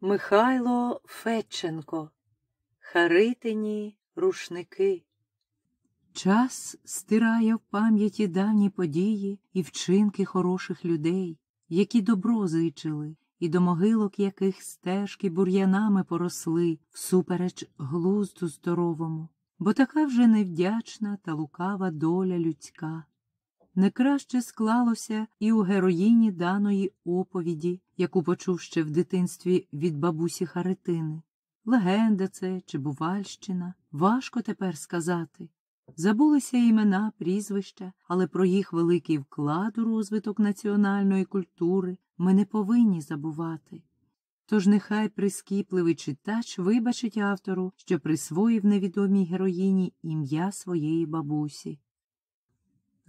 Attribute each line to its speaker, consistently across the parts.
Speaker 1: Михайло Федченко Харитині рушники. Час стирає в пам'яті давні події і вчинки хороших людей, які добро зичили, і до могилок яких стежки бур'янами поросли всупереч глузду здоровому, бо така вже невдячна та лукава доля людська. Не краще склалося і у героїні даної оповіді, яку почув ще в дитинстві від бабусі Харитини. Легенда це чи Бувальщина, важко тепер сказати. Забулися імена, прізвища, але про їх великий вклад у розвиток національної культури ми не повинні забувати. Тож нехай прискіпливий читач вибачить автору, що присвоїв невідомій героїні ім'я своєї бабусі.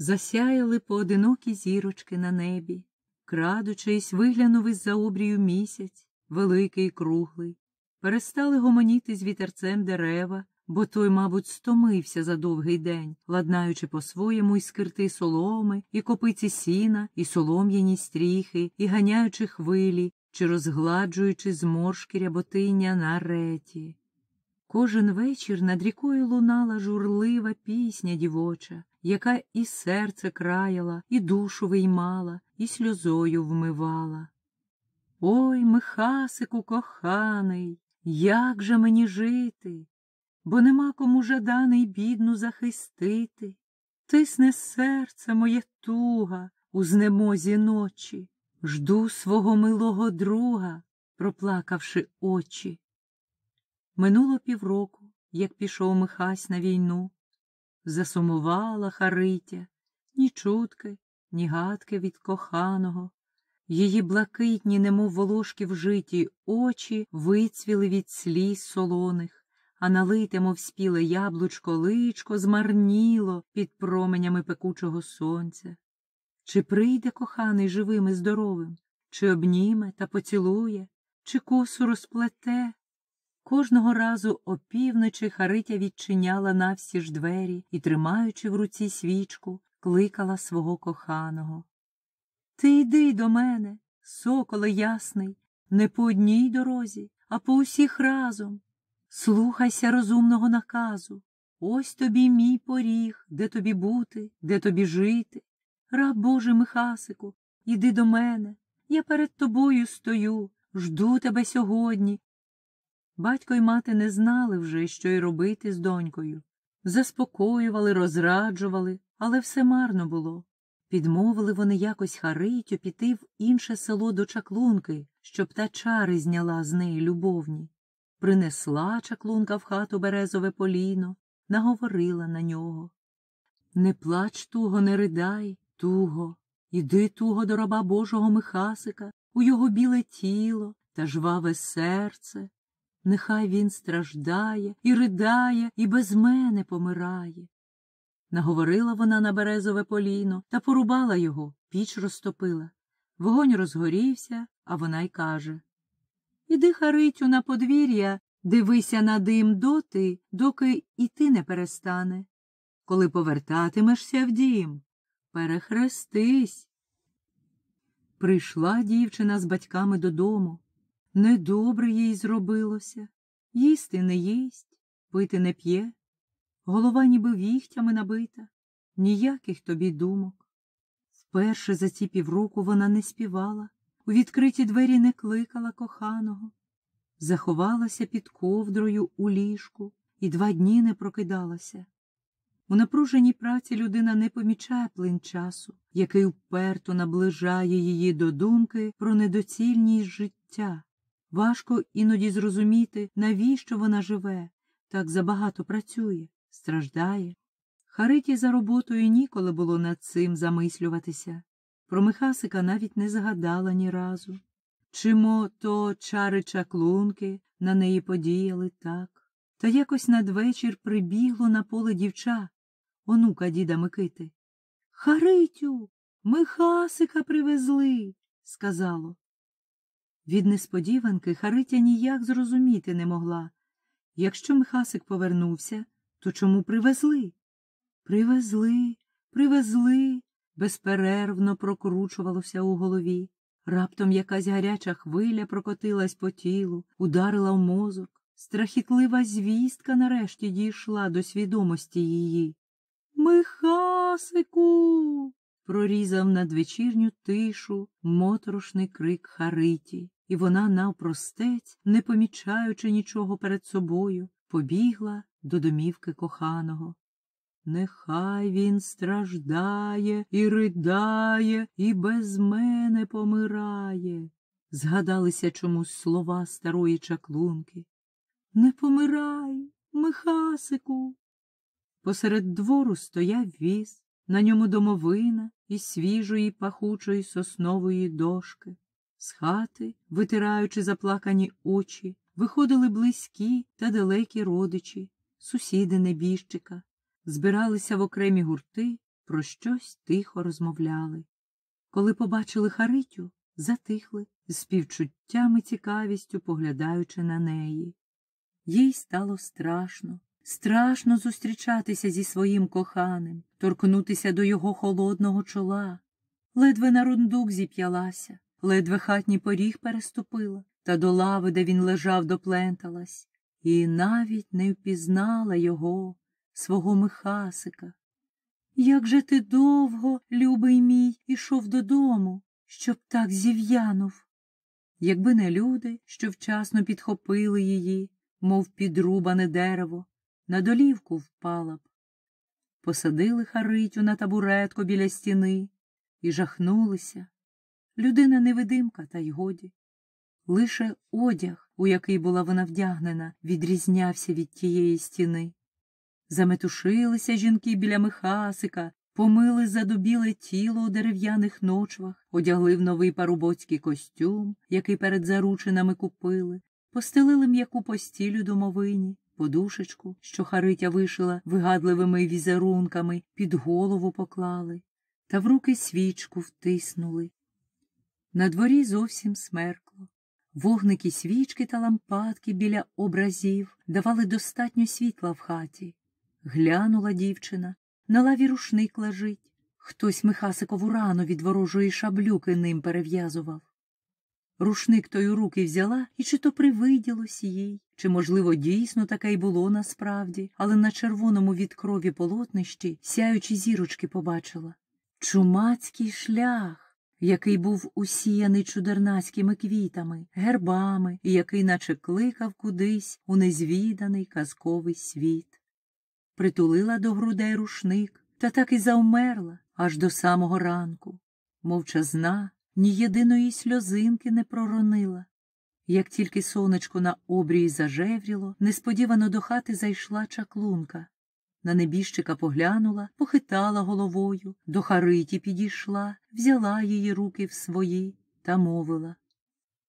Speaker 1: Засяяли поодинокі зірочки на небі, крадучись, виглянув із за обрію місяць, великий і круглий. Перестали гомоніти з вітерцем дерева, бо той, мабуть, стомився за довгий день, ладнаючи по-своєму і скирти соломи, і копиці сіна, і солом'яні стріхи, і ганяючи хвилі, чи розгладжуючи зморшки ряботиння на реті. Кожен вечір над рікою лунала журлива пісня дівоча, яка і серце краяла, і душу виймала, і сльозою вмивала. Ой, Михасику коханий, як же мені жити, бо нема кому жаданий бідну захистити. Тисне серце моє туга у знемозі ночі, жду свого милого друга, проплакавши очі. Минуло півроку, як пішов Михась на війну, засумувала Харитя, ні чутки, ні гадки від коханого. Її блакитні, немов волошки в житі, очі вицвіли від сліз солоних, а налите, мов спіле яблучко, личко змарніло під променями пекучого сонця. Чи прийде коханий живим і здоровим, чи обніме та поцілує, чи косу розплете? Кожного разу опівночі Харитя відчиняла навсі ж двері і, тримаючи в руці свічку, кликала свого коханого. Ти йди до мене, соколе ясний, не по одній дорозі, а по усіх разом. Слухайся розумного наказу. Ось тобі мій поріг, де тобі бути, де тобі жити. Раб Божий Михасику, іди до мене. Я перед тобою стою, жду тебе сьогодні. Батько й мати не знали вже, що й робити з донькою. Заспокоювали, розраджували, але все марно було. Підмовили вони якось Харитю піти в інше село до чаклунки, щоб та чари зняла з неї любовні. Принесла чаклунка в хату березове поліно, наговорила на нього. Не плач туго, не ридай, туго, іди туго до раба Божого Михасика, у його біле тіло та жваве серце. Нехай він страждає і ридає, і без мене помирає. Наговорила вона на березове поліно та порубала його, піч розтопила. Вогонь розгорівся, а вона й каже Іди, Харитю, на подвір'я, дивися на дим доти, доки і ти не перестане. Коли повертатимешся в дім, перехрестись. Прийшла дівчина з батьками додому. Недобре їй зробилося. Їсти не їсть, пити не п'є. Голова ніби віхтями набита, ніяких тобі думок. Вперше за ці півроку вона не співала, у відкриті двері не кликала коханого, заховалася під ковдрою у ліжку і два дні не прокидалася. У напруженій праці людина не помічає плин часу, який вперто наближає її до думки про недоцільність життя. Важко іноді зрозуміти, навіщо вона живе, так забагато працює страждає. Хариті за роботою ніколи було над цим замислюватися. Про Михасика навіть не згадала ні разу. Чимо то чари чаклунки на неї подіяли так. Та якось надвечір прибігло на поле дівча, онука діда Микити. Харитю, Михасика привезли, сказало. Від несподіванки Харитя ніяк зрозуміти не могла. Якщо Михасик повернувся, то чому привезли? Привезли, привезли, безперервно прокручувалося у голові. Раптом якась гаряча хвиля прокотилась по тілу, ударила в мозок. Страхітлива звістка нарешті дійшла до свідомості її. Михасику. прорізав надвечірню тишу моторошний крик Хариті, і вона навпростець, не помічаючи нічого перед собою, побігла до домівки коханого. Нехай він страждає і ридає, і без мене помирає. Згадалися чомусь слова старої чаклунки. Не помирай, Михасику. Посеред двору стояв віз, на ньому домовина із свіжої пахучої соснової дошки. З хати, витираючи заплакані очі, виходили близькі та далекі родичі, сусіди небіжчика, збиралися в окремі гурти, про щось тихо розмовляли. Коли побачили Харитю, затихли, з співчуттям і цікавістю поглядаючи на неї. Їй стало страшно, страшно зустрічатися зі своїм коханим, торкнутися до його холодного чола. Ледве на рундук зіп'ялася, ледве хатній поріг переступила, та до лави, де він лежав, допленталась, і навіть не впізнала його, свого Михасика. Як же ти довго, любий мій, ішов додому, щоб так зів'янув? Якби не люди, що вчасно підхопили її, мов підрубане дерево, на долівку впала б. Посадили Харитю на табуретку біля стіни і жахнулися. Людина невидимка, та й годі. Лише одяг, у який була вона вдягнена, відрізнявся від тієї стіни. Заметушилися жінки біля Михасика, помили задубіле тіло у дерев'яних ночвах, одягли в новий парубоцький костюм, який перед заручинами купили, постелили м'яку постілю домовині, подушечку, що Харитя вишила вигадливими візерунками, під голову поклали, та в руки свічку втиснули. На дворі зовсім смеркло. Вогники свічки та лампадки біля образів давали достатньо світла в хаті. Глянула дівчина, на лаві рушник лежить. Хтось Михасикову рану від ворожої шаблюки ним перев'язував. Рушник той у руки взяла, і чи то привиділось їй, чи, можливо, дійсно таке й було насправді, але на червоному від крові полотнищі сяючі зірочки побачила. Чумацький шлях, який був усіяний чудернацькими квітами, гербами, і який наче кликав кудись у незвіданий казковий світ. Притулила до грудей рушник та так і завмерла аж до самого ранку. Мовчазна, ні єдиної сльозинки не проронила. Як тільки сонечко на обрії зажевріло, несподівано до хати зайшла чаклунка. На небіжчика поглянула, похитала головою, до Хариті підійшла, взяла її руки в свої та мовила.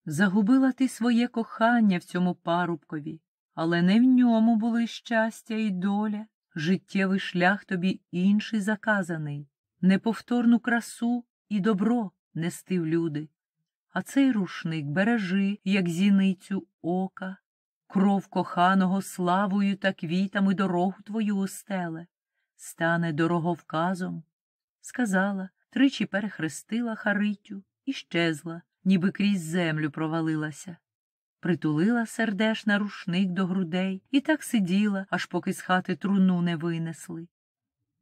Speaker 1: Загубила ти своє кохання в цьому парубкові, але не в ньому були щастя і доля, життєвий шлях тобі інший заказаний, неповторну красу і добро нести в люди. А цей рушник бережи, як зіницю ока, кров коханого славою та квітами дорогу твою устеле, стане дороговказом. Сказала, тричі перехрестила Харитю і щезла, ніби крізь землю провалилася. Притулила сердешна рушник до грудей і так сиділа, аж поки з хати труну не винесли.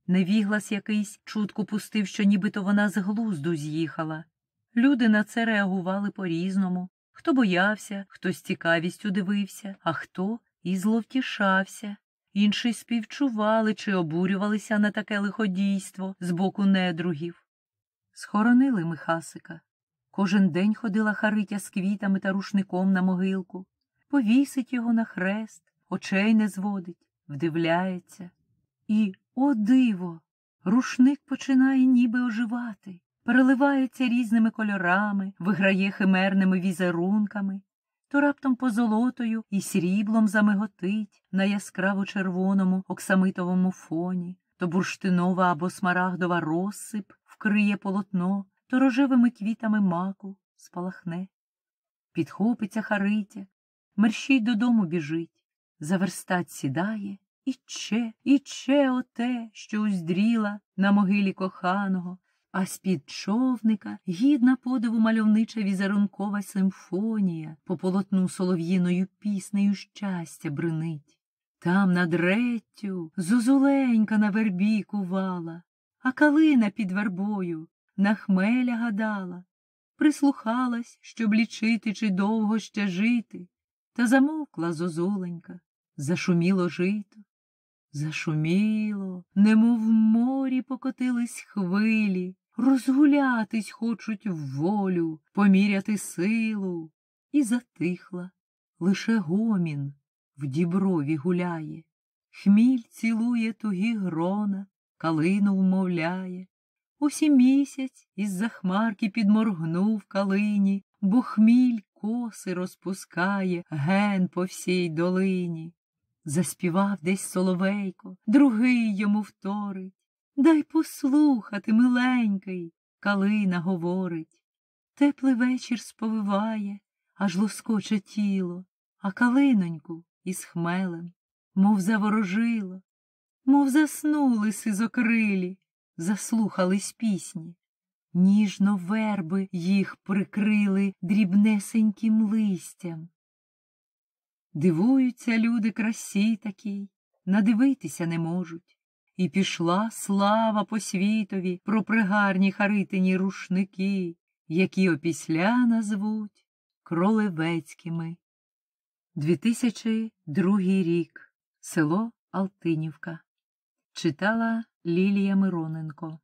Speaker 1: Невіглас якийсь чутку пустив, що нібито вона з глузду з'їхала. Люди на це реагували по-різному. Хто боявся, хто з цікавістю дивився, а хто і зловтішався. Інші співчували чи обурювалися на таке лиходійство з боку недругів. Схоронили Михасика. Кожен день ходила Харитя з квітами та рушником на могилку, повісить його на хрест, очей не зводить, вдивляється. І, о диво, рушник починає ніби оживати, переливається різними кольорами, виграє химерними візерунками, то раптом позолотою і сріблом замиготить на яскраво червоному оксамитовому фоні, то бурштинова або смарагдова розсип вкриє полотно, то рожевими квітами маку спалахне. Підхопиться Харитя, мерщій додому біжить, за верстать сідає, і че, і че оте, що уздріла на могилі коханого, а з-під човника гідна подиву мальовнича візерункова симфонія по полотну солов'їною піснею щастя бринить. Там над реттю зозуленька на вербі кувала, а калина під вербою на хмеля гадала, прислухалась, щоб лічити, чи довго ще жити, та замовкла зозуленька, зашуміло жито. Зашуміло, немов в морі покотились хвилі, розгулятись хочуть в волю, поміряти силу, і затихла. Лише гомін в діброві гуляє, хміль цілує тугі грона, калину вмовляє. Ось і місяць із-за хмарки підморгнув калині, бо хміль коси розпускає ген по всій долині. Заспівав десь соловейко, другий йому вторить. Дай послухати, миленький, калина говорить. Теплий вечір сповиває, аж лоскоче тіло, а калиноньку із хмелем, мов заворожило, мов заснули сизокрилі, заслухались пісні. Ніжно верби їх прикрили дрібнесеньким листям. Дивуються люди красі такій, надивитися не можуть. І пішла слава по світові про пригарні харитині рушники, які опісля назвуть кролевецькими. 2002 рік. Село Алтинівка. Читала Лілія Мироненко.